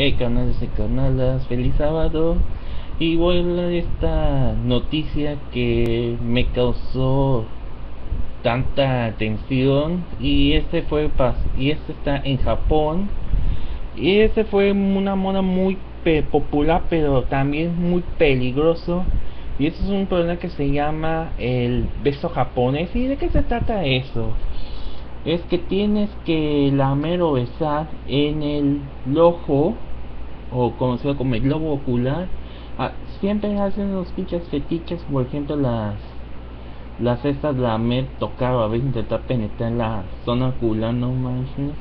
Hey canales y canalas, feliz sábado. Y voy a hablar de esta noticia que me causó tanta atención y este fue y este está en Japón. Y este fue una moda muy popular pero también muy peligroso. Y este es un problema que se llama el beso japonés. Y de qué se trata eso es que tienes que lamer o besar en el ojo o conocido como el globo ocular ah, siempre hacen los pinches fetiches por ejemplo las las estas lamer tocar o a veces intentar penetrar la zona ocular no manches.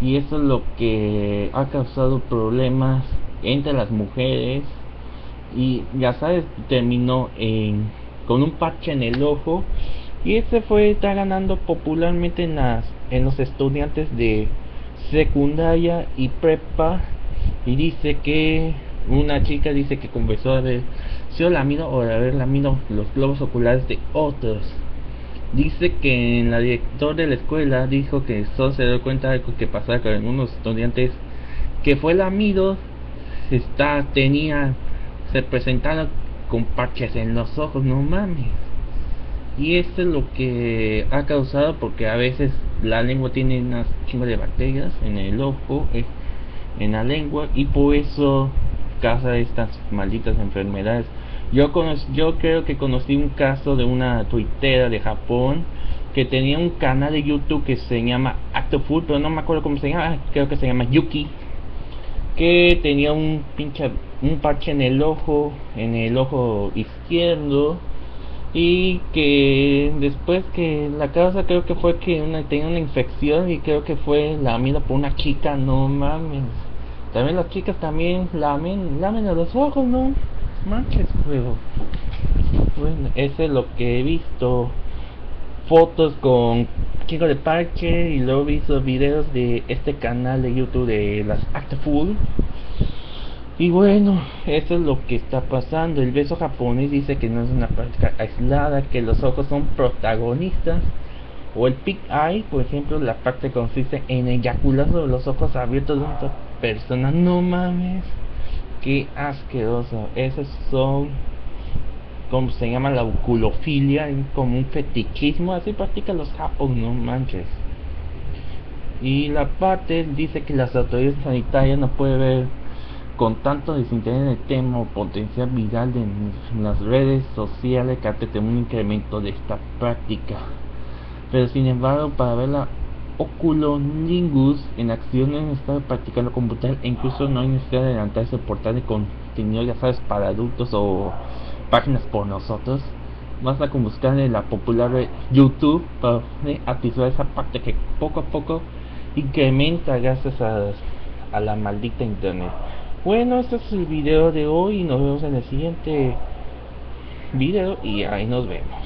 Y eso es lo que ha causado problemas entre las mujeres. Y ya sabes terminó en con un parche en el ojo. Y ese fue está ganando popularmente en las en los estudiantes de secundaria y prepa y dice que una chica dice que confesó haber sido lamido o haber lamido los globos oculares de otros. Dice que en la director de la escuela dijo que solo se dio cuenta de algo que pasaba con algunos estudiantes que fue lamido está tenía se presentaba con parches en los ojos no mames. Y esto es lo que ha causado porque a veces la lengua tiene unas chingas de bacterias en el ojo en la lengua y por eso causa estas malditas enfermedades. Yo yo creo que conocí un caso de una tuitera de Japón que tenía un canal de YouTube que se llama Actofood pero no me acuerdo cómo se llama creo que se llama Yuki que tenía un pinche un parche en el ojo en el ojo izquierdo y que después que la causa creo que fue que una, tenía una infección y creo que fue la lamida por una chica, no mames. También las chicas también lamen, lamen a los ojos, no manches, juego. Bueno, eso es lo que he visto. Fotos con chicos de parche y luego he visto videos de este canal de YouTube de las Actful y bueno, eso es lo que está pasando. El beso japonés dice que no es una práctica aislada, que los ojos son protagonistas. O el pig eye, por ejemplo, la parte consiste en eyacular sobre los ojos abiertos de otra persona. No mames, qué asqueroso. Esos son, como se llama la oculofilia, como un fetichismo. Así practican los japoneses, no manches. Y la parte dice que las autoridades sanitarias no pueden ver con tanto desinterés en el tema o potencial viral de las redes sociales que ha un incremento de esta práctica. Pero sin embargo, para ver la oculolingus en acción en estado de practicarlo computar e incluso no hay necesidad de adelantarse portal de contenido, ya sabes, para adultos o páginas por nosotros. Basta con buscar en la popular YouTube para atizar esa parte que poco a poco incrementa gracias a la maldita internet. Bueno, este es el video de hoy nos vemos en el siguiente video y ahí nos vemos.